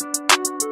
Música